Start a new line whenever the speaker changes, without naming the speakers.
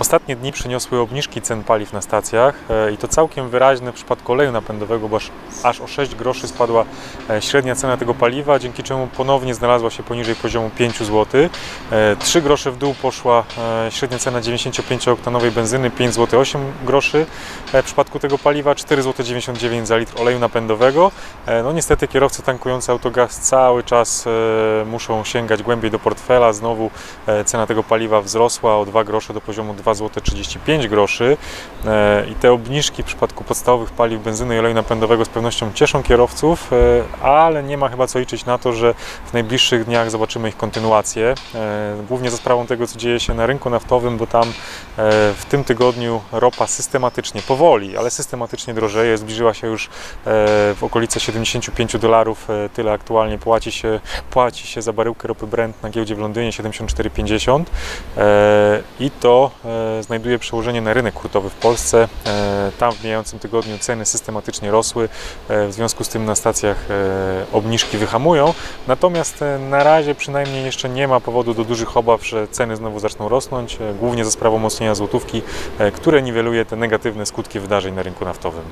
Ostatnie dni przyniosły obniżki cen paliw na stacjach e, i to całkiem wyraźne w przypadku oleju napędowego, bo aż, o 6 groszy spadła e, średnia cena tego paliwa, dzięki czemu ponownie znalazła się poniżej poziomu 5 zł. 3 grosze w dół poszła e, średnia cena 95-oktanowej benzyny, 5 zł 8 groszy w przypadku tego paliwa, 4 zł 99 za litr oleju napędowego. No niestety kierowcy tankujący autogaz cały czas muszą sięgać głębiej do portfela, znowu cena tego paliwa wzrosła o 2 grosze do poziomu 2 2 35 groszy. E, i te obniżki w przypadku podstawowych paliw benzyny i oleju napędowego z pewnością cieszą kierowców, e, ale nie ma chyba co liczyć na to, że w najbliższych dniach zobaczymy ich kontynuację, e, głównie za sprawą tego, co dzieje się na rynku naftowym, bo tam w tym tygodniu ropa systematycznie, powoli, ale systematycznie drożeje, zbliżyła się już w okolice 75 dolarów, tyle aktualnie płaci się, płaci się za baryłkę ropy Brent na giełdzie w Londynie 74,50 i to znajduje przełożenie na rynek hurtowy w Polsce. E, tam w mijającym tygodniu ceny systematycznie rosły, e, w związku z tym na stacjach e, obniżki wyhamują. Natomiast na razie przynajmniej jeszcze nie ma powodu do dużych obaw, że ceny znowu zaczną rosnąć, głównie za sprawą złotówki, które niweluje te negatywne skutki wydarzeń na rynku naftowym.